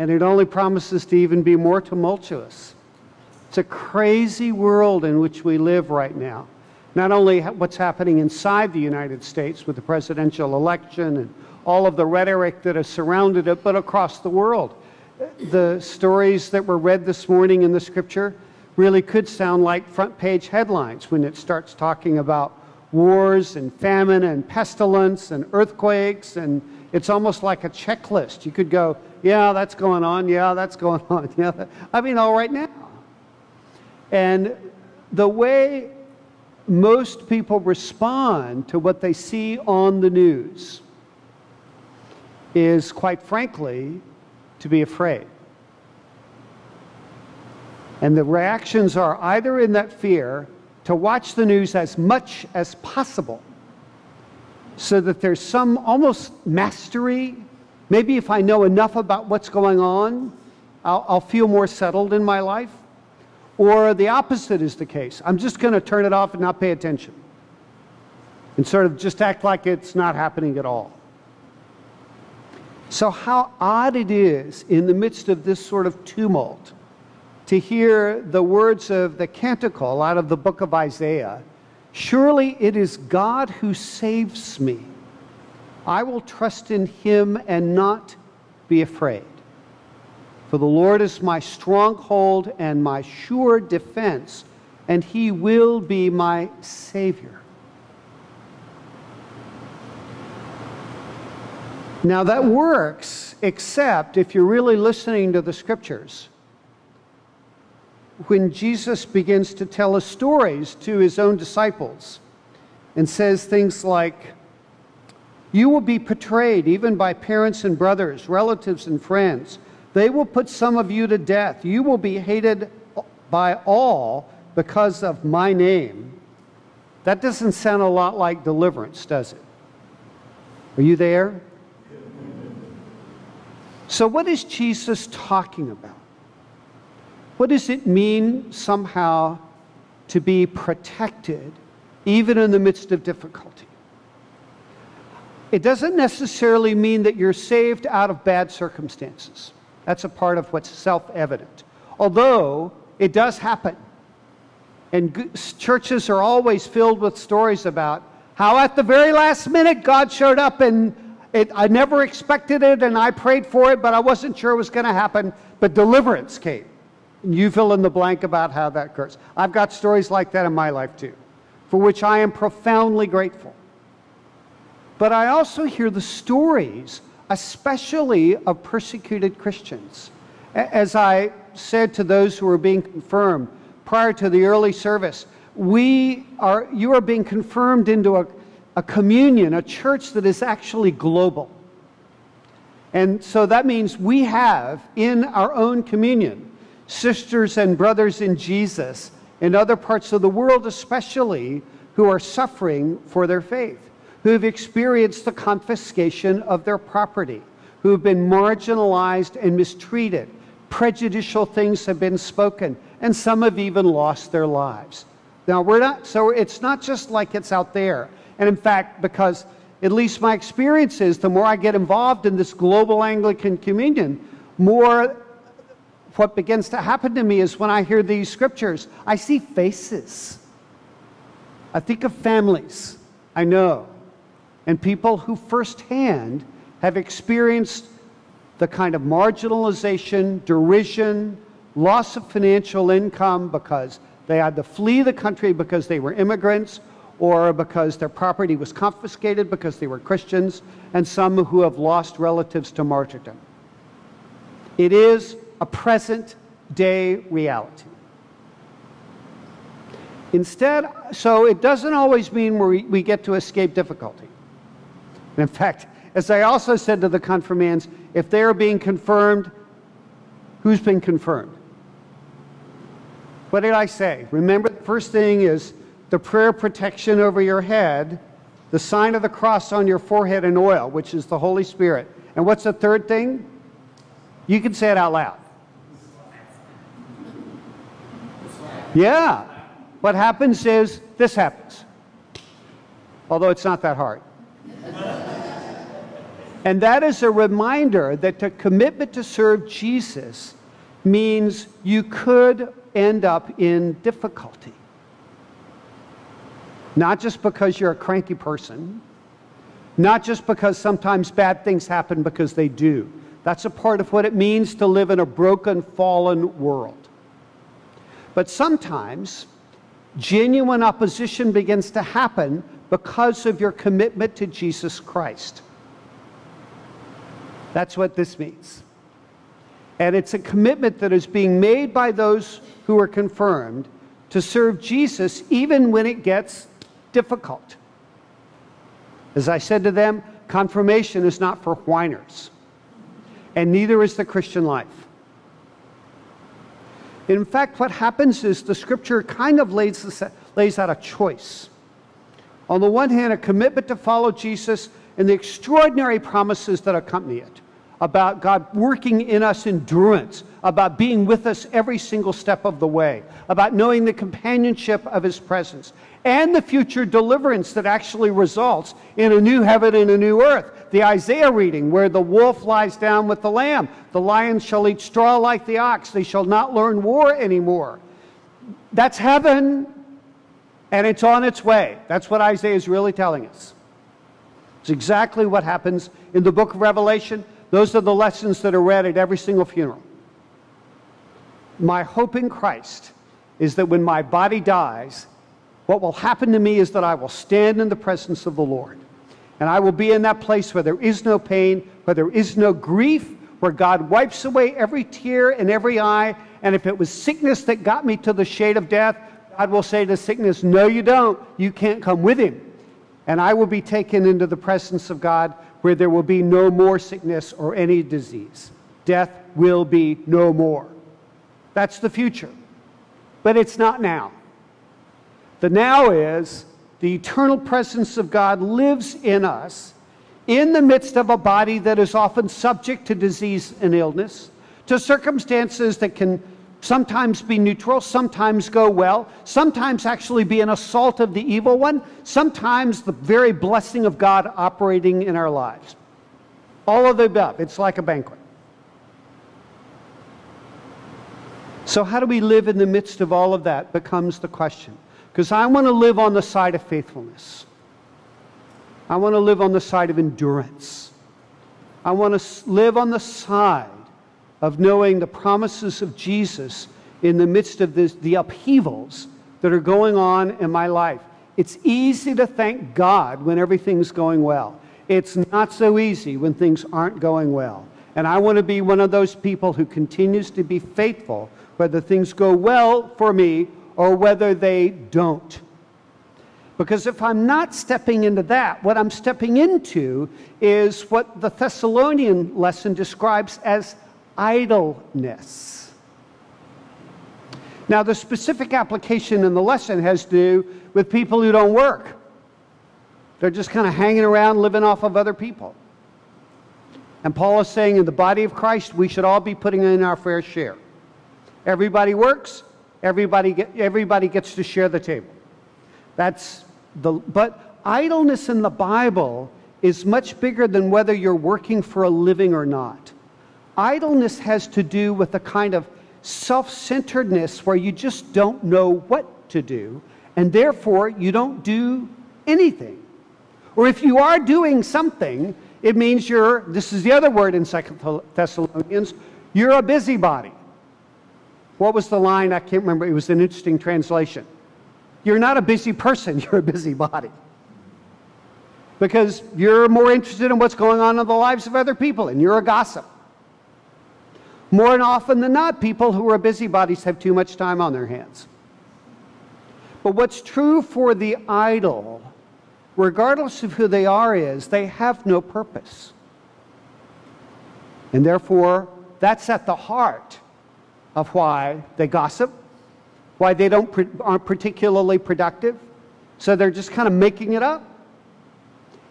and it only promises to even be more tumultuous. It's a crazy world in which we live right now. Not only what's happening inside the United States with the presidential election and all of the rhetoric that has surrounded it, but across the world. The stories that were read this morning in the scripture really could sound like front page headlines when it starts talking about wars and famine and pestilence and earthquakes and it's almost like a checklist. You could go, yeah, that's going on. Yeah, that's going on. Yeah, I mean, all right now. And the way most people respond to what they see on the news is, quite frankly, to be afraid. And the reactions are either in that fear to watch the news as much as possible so that there's some almost mastery. Maybe if I know enough about what's going on, I'll, I'll feel more settled in my life. Or the opposite is the case. I'm just going to turn it off and not pay attention and sort of just act like it's not happening at all. So, how odd it is in the midst of this sort of tumult to hear the words of the canticle out of the book of Isaiah Surely it is God who saves me. I will trust in him and not be afraid. For the Lord is my stronghold and my sure defense, and he will be my Savior. Now that works, except if you're really listening to the scriptures when Jesus begins to tell us stories to his own disciples and says things like, You will be betrayed even by parents and brothers, relatives and friends. They will put some of you to death. You will be hated by all because of my name. That doesn't sound a lot like deliverance, does it? Are you there? So, what is Jesus talking about? What does it mean somehow to be protected even in the midst of difficulty? It doesn't necessarily mean that you're saved out of bad circumstances. That's a part of what's self evident. Although it does happen. And churches are always filled with stories about how at the very last minute God showed up and it, I never expected it and I prayed for it, but I wasn't sure it was going to happen. But deliverance came. You fill in the blank about how that occurs. I've got stories like that in my life too, for which I am profoundly grateful. But I also hear the stories, especially of persecuted Christians. As I said to those who were being confirmed prior to the early service, we are, you are being confirmed into a, a communion, a church that is actually global. And so that means we have in our own communion sisters and brothers in Jesus in other parts of the world, especially who are suffering for their faith, who have experienced the confiscation of their property, who have been marginalized and mistreated. Prejudicial things have been spoken, and some have even lost their lives. Now, we're not, so it's not just like it's out there. And in fact, because at least my experience is the more I get involved in this global Anglican communion, more what begins to happen to me is when I hear these scriptures, I see faces. I think of families I know and people who firsthand have experienced the kind of marginalization, derision, loss of financial income because they had to flee the country because they were immigrants or because their property was confiscated because they were Christians, and some who have lost relatives to martyrdom. It is a present day reality. Instead, so it doesn't always mean we, we get to escape difficulty. And in fact, as I also said to the confirmands, if they are being confirmed, who's been confirmed? What did I say? Remember, the first thing is the prayer protection over your head, the sign of the cross on your forehead and oil, which is the Holy Spirit. And what's the third thing? You can say it out loud. Yeah. What happens is this happens. Although it's not that hard. And that is a reminder that the commitment to serve Jesus means you could end up in difficulty. Not just because you're a cranky person, not just because sometimes bad things happen because they do. That's a part of what it means to live in a broken, fallen world. But sometimes genuine opposition begins to happen because of your commitment to Jesus Christ. That's what this means. And it's a commitment that is being made by those who are confirmed to serve Jesus even when it gets difficult. As I said to them, confirmation is not for whiners, and neither is the Christian life. In fact, what happens is the scripture kind of lays, lays out a choice. On the one hand, a commitment to follow Jesus and the extraordinary promises that accompany it about God working in us endurance, about being with us every single step of the way, about knowing the companionship of His presence, and the future deliverance that actually results in a new heaven and a new earth. The Isaiah reading, where the wolf lies down with the lamb, the lion shall eat straw like the ox, they shall not learn war anymore. That's heaven, and it's on its way. That's what Isaiah is really telling us. It's exactly what happens in the book of Revelation. Those are the lessons that are read at every single funeral. My hope in Christ is that when my body dies, what will happen to me is that I will stand in the presence of the Lord. And I will be in that place where there is no pain, where there is no grief, where God wipes away every tear and every eye. And if it was sickness that got me to the shade of death, God will say to sickness, No, you don't. You can't come with him. And I will be taken into the presence of God where there will be no more sickness or any disease. Death will be no more. That's the future. But it's not now. The now is the eternal presence of God lives in us in the midst of a body that is often subject to disease and illness, to circumstances that can sometimes be neutral, sometimes go well, sometimes actually be an assault of the evil one, sometimes the very blessing of God operating in our lives. All of the above. It's like a banquet. So, how do we live in the midst of all of that becomes the question. Because I want to live on the side of faithfulness. I want to live on the side of endurance. I want to live on the side of knowing the promises of Jesus in the midst of this, the upheavals that are going on in my life. It's easy to thank God when everything's going well. It's not so easy when things aren't going well. And I want to be one of those people who continues to be faithful, whether things go well for me or whether they don't. Because if I'm not stepping into that, what I'm stepping into is what the Thessalonian lesson describes as idleness. Now, the specific application in the lesson has to do with people who don't work. They're just kind of hanging around, living off of other people. And Paul is saying in the body of Christ, we should all be putting in our fair share. Everybody works, everybody, get, everybody gets to share the table. That's the, but idleness in the Bible is much bigger than whether you're working for a living or not. Idleness has to do with a kind of self centeredness where you just don't know what to do, and therefore you don't do anything. Or if you are doing something, it means you're, this is the other word in Second Thessalonians, you're a busybody. What was the line? I can't remember. It was an interesting translation. You're not a busy person, you're a busybody. Because you're more interested in what's going on in the lives of other people, and you're a gossip. More and often than not, people who are busybodies have too much time on their hands. But what's true for the idle, regardless of who they are, is they have no purpose. And therefore, that's at the heart of why they gossip, why they don't, aren't particularly productive. So they're just kind of making it up.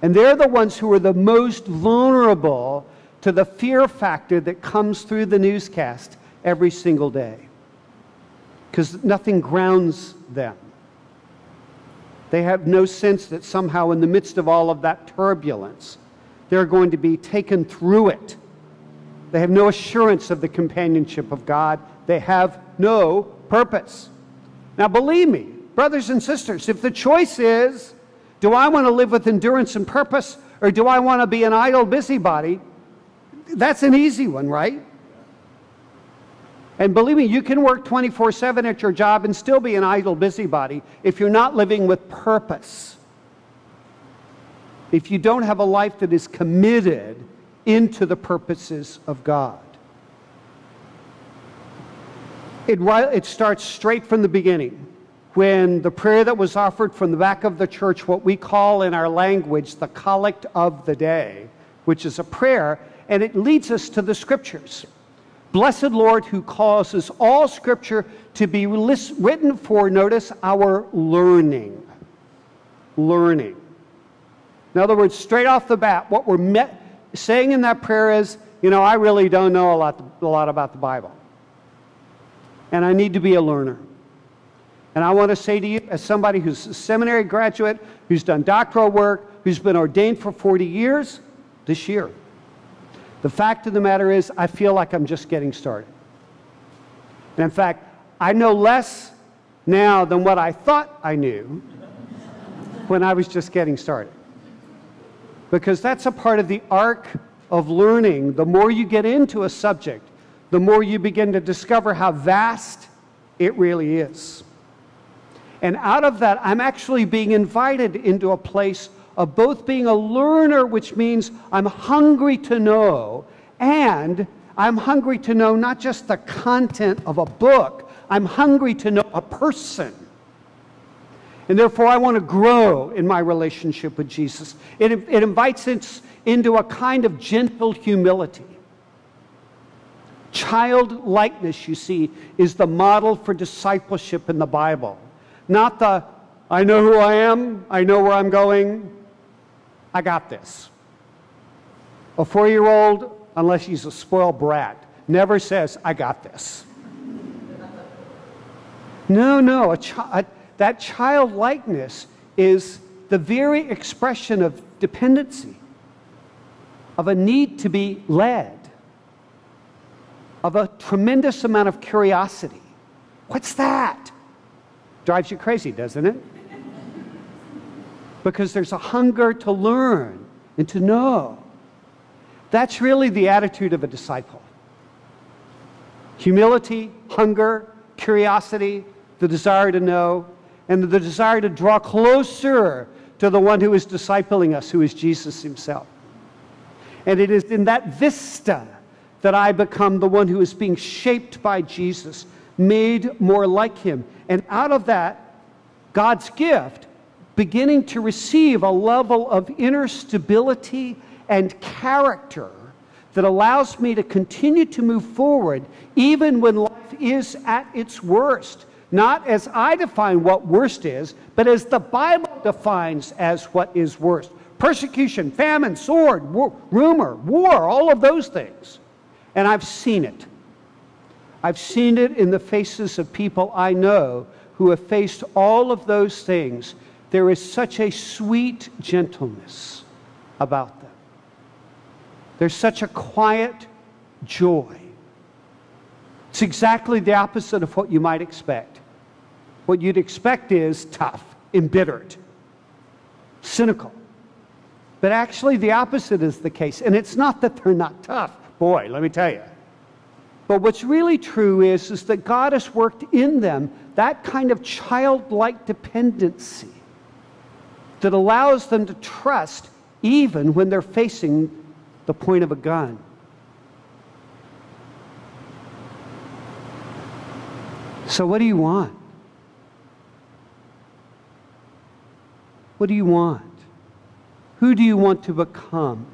And they're the ones who are the most vulnerable to the fear factor that comes through the newscast every single day because nothing grounds them. They have no sense that somehow, in the midst of all of that turbulence, they're going to be taken through it. They have no assurance of the companionship of God. They have no purpose. Now, believe me, brothers and sisters, if the choice is, do I want to live with endurance and purpose, or do I want to be an idle busybody? That's an easy one, right? And believe me, you can work 24 7 at your job and still be an idle busybody if you're not living with purpose. If you don't have a life that is committed into the purposes of God. It, it starts straight from the beginning when the prayer that was offered from the back of the church, what we call in our language the collect of the day, which is a prayer, and it leads us to the scriptures. Blessed Lord, who causes all scripture to be written for, notice, our learning. Learning. In other words, straight off the bat, what we're met, saying in that prayer is, you know, I really don't know a lot, a lot about the Bible. And I need to be a learner. And I want to say to you, as somebody who's a seminary graduate, who's done doctoral work, who's been ordained for 40 years, this year, the fact of the matter is, I feel like I'm just getting started. And in fact, I know less now than what I thought I knew when I was just getting started. Because that's a part of the arc of learning. The more you get into a subject, the more you begin to discover how vast it really is. And out of that, I'm actually being invited into a place of both being a learner, which means I'm hungry to know, and I'm hungry to know not just the content of a book, I'm hungry to know a person. And therefore, I want to grow in my relationship with Jesus. It, it invites us into a kind of gentle humility. Childlikeness, you see, is the model for discipleship in the Bible. Not the, I know who I am, I know where I'm going, I got this. A four year old, unless he's a spoiled brat, never says, I got this. No, no, a chi- a, that childlikeness is the very expression of dependency, of a need to be led, of a tremendous amount of curiosity. What's that? Drives you crazy, doesn't it? because there's a hunger to learn and to know. That's really the attitude of a disciple humility, hunger, curiosity, the desire to know, and the desire to draw closer to the one who is discipling us, who is Jesus himself. And it is in that vista that I become the one who is being shaped by Jesus, made more like him. And out of that, God's gift beginning to receive a level of inner stability and character that allows me to continue to move forward even when life is at its worst. Not as I define what worst is, but as the Bible defines as what is worst persecution, famine, sword, war, rumor, war, all of those things. And I've seen it. I've seen it in the faces of people I know who have faced all of those things there is such a sweet gentleness about them. There's such a quiet joy. It's exactly the opposite of what you might expect. What you'd expect is tough, embittered, cynical. But actually, the opposite is the case. And it's not that they're not tough. Boy, let me tell you. But what's really true is, is that God has worked in them that kind of childlike dependency that allows them to trust even when they're facing the point of a gun. So, what do you want? What do you want? Who do you want to become?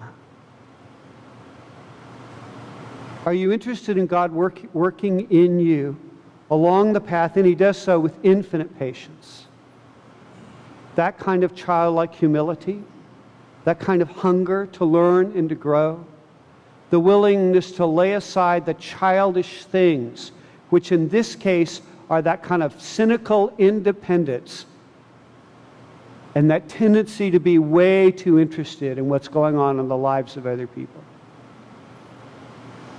Are you interested in God work, working in you along the path? And He does so with infinite patience that kind of childlike humility, that kind of hunger to learn and to grow, the willingness to lay aside the childish things, which in this case are that kind of cynical independence and that tendency to be way too interested in what's going on in the lives of other people.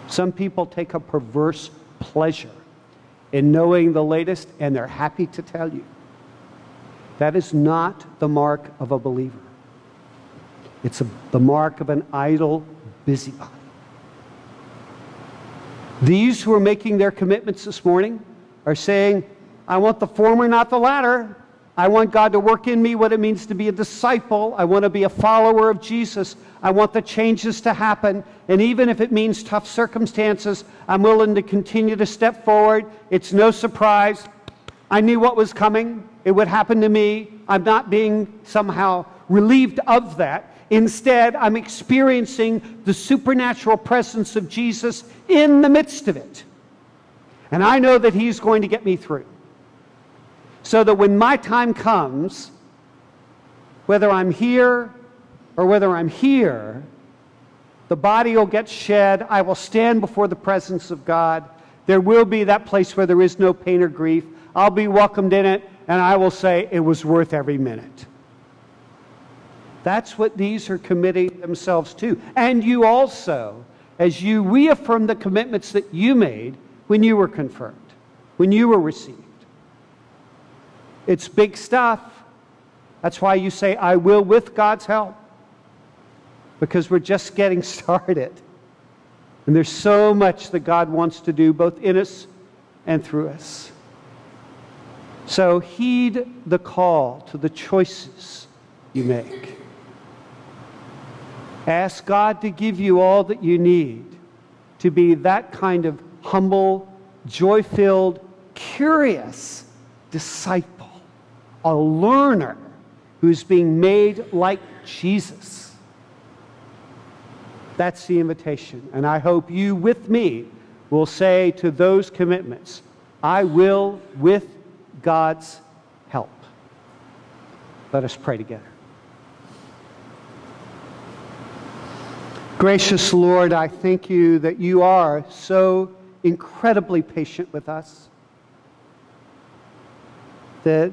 Some people take a perverse pleasure in knowing the latest, and they're happy to tell you. That is not the mark of a believer. It's a, the mark of an idle busybody. These who are making their commitments this morning are saying, I want the former, not the latter. I want God to work in me what it means to be a disciple. I want to be a follower of Jesus. I want the changes to happen. And even if it means tough circumstances, I'm willing to continue to step forward. It's no surprise. I knew what was coming, it would happen to me. I'm not being somehow relieved of that. Instead, I'm experiencing the supernatural presence of Jesus in the midst of it. And I know that He's going to get me through. So that when my time comes, whether I'm here or whether I'm here, the body will get shed. I will stand before the presence of God. There will be that place where there is no pain or grief. I'll be welcomed in it, and I will say it was worth every minute. That's what these are committing themselves to. And you also, as you reaffirm the commitments that you made when you were confirmed, when you were received. It's big stuff. That's why you say, I will with God's help. Because we're just getting started. And there's so much that God wants to do, both in us and through us. So heed the call to the choices you make. Ask God to give you all that you need to be that kind of humble, joy filled, curious disciple, a learner who's being made like Jesus. That's the invitation. And I hope you, with me, will say to those commitments, I will with God's help. Let us pray together. Gracious Lord, I thank you that you are so incredibly patient with us, that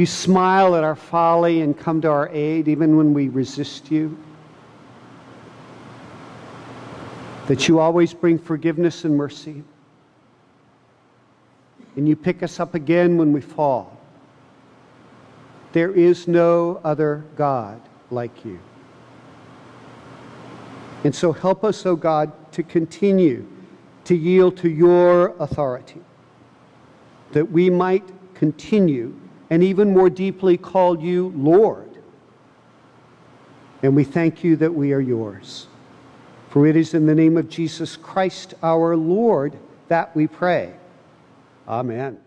you smile at our folly and come to our aid even when we resist you, that you always bring forgiveness and mercy, and you pick us up again when we fall. There is no other God like you. And so help us, O oh God, to continue to yield to your authority, that we might continue and even more deeply call you Lord. And we thank you that we are yours. For it is in the name of Jesus Christ our Lord that we pray. Amen.